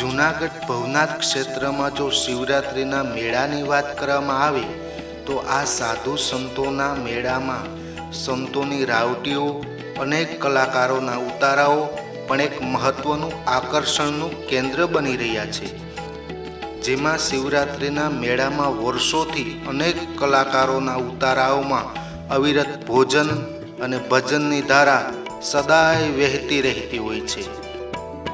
જૂનાગઢ ભવનાથ ક્ષેત્રમાં જો શિવરાત્રિના મેળાની વાત કરવામાં આવે, તો આ સાધુ સંતોના મેળામાં સંતોની રાવટીઓ, અનેક કલાકારોના ઉતારાઓ પણ એક મહત્વનું આકર્ષણનું કેન્દ્ર બની રહ્યા છે. જેમાં શિવરાત્રિના મેળામાં વર્ષોથી અનેક કલાકારોના ઉતારાઓમાં અવિરત ભોજન અને ભજનની ધારા સદાય વહેતી રહેતી હોય છે.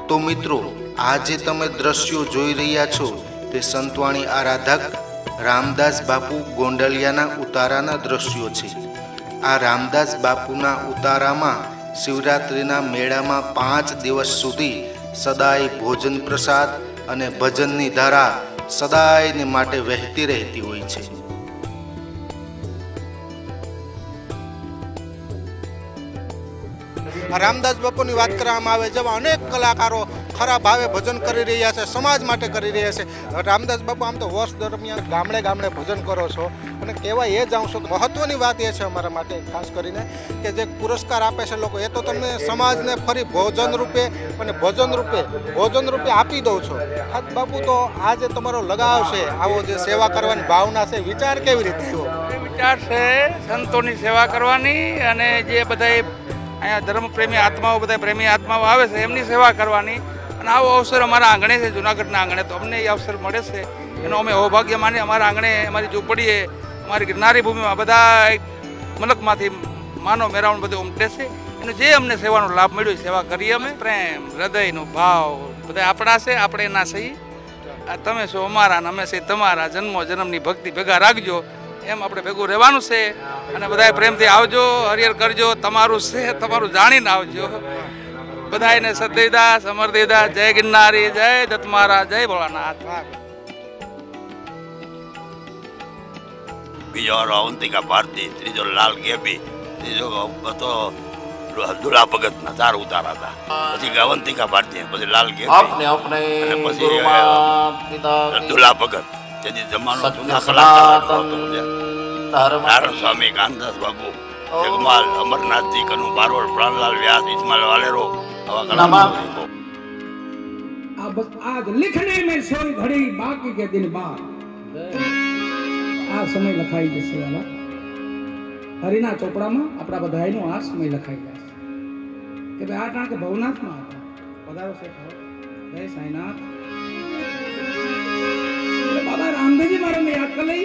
તો મિત્રો આ જે તમે દ્રશ્યો જોઈ રહ્યા છો તે સંતવાણી આરાધક રામદાસ બાપુ ગોંડલિયાના ઉતારાના દ્રશ્યો છે. આ રામદાસ બાપુના ઉતારામાં શિવરાત્રિના મેળામાં પાંચ દિવસ સુધી સદાય ભોજન પ્રસાદ અને ભજનની ધારા સદાયને માટે વહેતી રહેતી હોય છે. રામદાસ બાપુની વાત કરવામાં આવે જેવા અનેક કલાકારો ખરા ભાવે ભજન કરી રહ્યા છે, સમાજ માટે કરી રહ્યા છે. રામદાસ બાપુ, આમ તો વર્ષ દરમિયાન ગામડે ગામડે ભજન કરો છો. અને કહેવાય એ જાઉં છું મહત્ત્વની વાત એ છે અમારા માટે, ખાસ કરીને કે જે પુરસ્કાર આપે છે લોકો, એ તો તમને સમાજને ફરી ભોજન રૂપે અને ભોજન રૂપે ભોજન રૂપે આપી દઉં છો. ખાસ બાપુ તો આ જે તમારો લગાવ છે, આવો જે સેવા કરવાની ભાવના છે, વિચાર કેવી રીતે વિચાર છે, સંતોની સેવા કરવાની અને જે બધા અહીંયા ધર્મપ્રેમી આત્માઓ બધા પ્રેમી આત્માઓ આવે છે, એમની સેવા કરવાની. અને આવો અવસર અમારા આંગણે છે, જુનાગઢના આંગણે. તો અમને એ અવસર મળે છે. એનો અમે સૌભાગ્ય માની અમારા આંગણે, અમારી ઝૂંપડીએ, અમારી ગિરનારી ભૂમિમાં બધા મલકમાંથી માનો મેરાવણ બધું ઉમટે છે. અને જે અમને સેવાનો લાભ મળ્યો સેવા કરીએ અમે. પ્રેમ, હૃદયનો ભાવ, બધા આપણા છે, આપણે એના સહી તમે છો અમારા ને અમે છે તમારા. જન્મો જન્મની ભક્તિ ભેગા રાખજો. એમ આપણે ભેગું રહેવાનું છે. અને બધાએ પ્રેમથી આવજો હરિયર કરજો. તમારું છે, તમારું જાણીને આવજો. બધાને સતીદાસ અમરતીદાસ જય ગિરનારી જય દત્ત જય ભોળાનાથ. બીજો અવંતિકા ભારતી ત્રીજો લાલ ગેબી ત્રીજો હતો પછી અવંતિકા ભારતી પછી લાલ ગેબી પછી દુલા ભગત. સ્વામી કાનદાસ બાબુ જગમાલ અમરનાથજી કનુ બારોળ પ્રાણલાલ વ્યાસ ઇસ્માલ વાલેરો આવા નમઃ. કલાકારો अब बस आज लिखने में सोई घड़ी बाकी के दिन बाद આ સમય લખાઈ જશે આમાં હરિના ચોપડામાં આપણા બધાયનો આ સમય લખાઈ જશે કે ભાઈ આ ટાણ કે ભવનાથમાં હતા પધારો શેખાઓ જય સાંઈનાથ એટલે બાબા રામદેવજી મારાને યાદ કરી લઈ